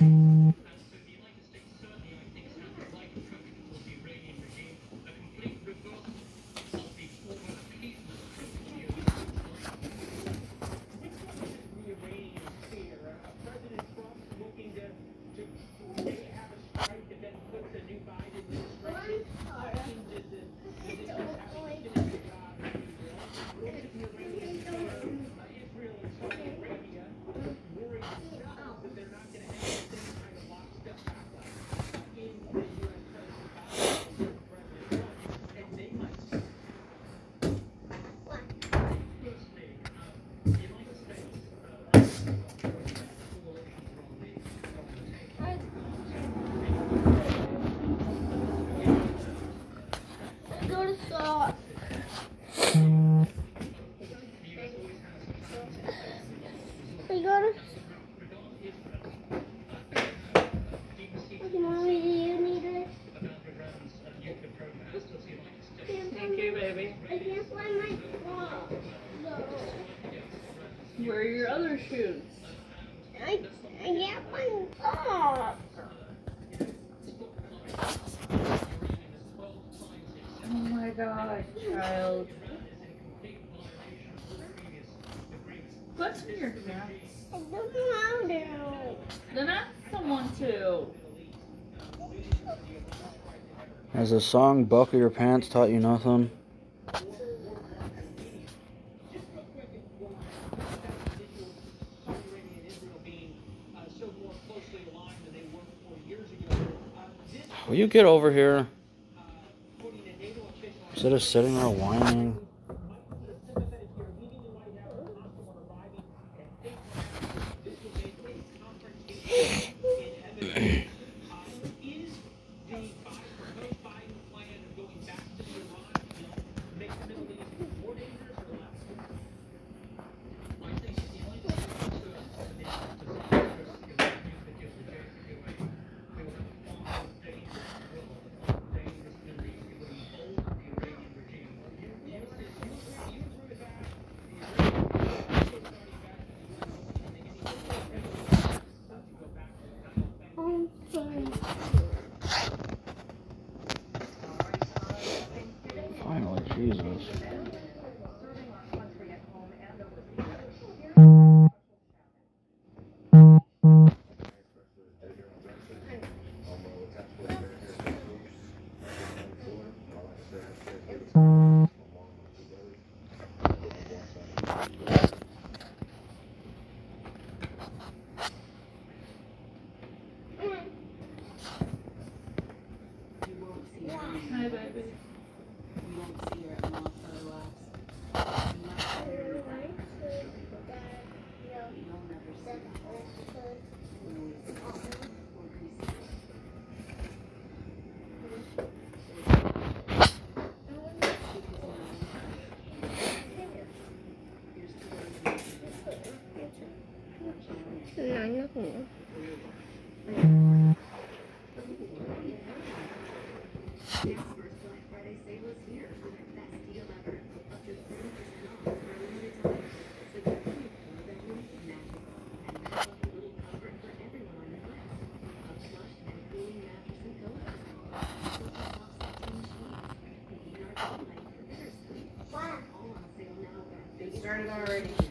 Go Where are your other shoes? I, I can't find sock. Oh my god, child. What's in your pants? I don't know to. Then ask someone to. Has the song Buckle Your Pants taught you nothing? Will you get over here? Instead of sitting there whining. Jesus. Hi, baby. No, nothing. It started already. Your dad just posted.